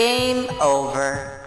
Game over.